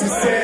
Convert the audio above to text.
to say.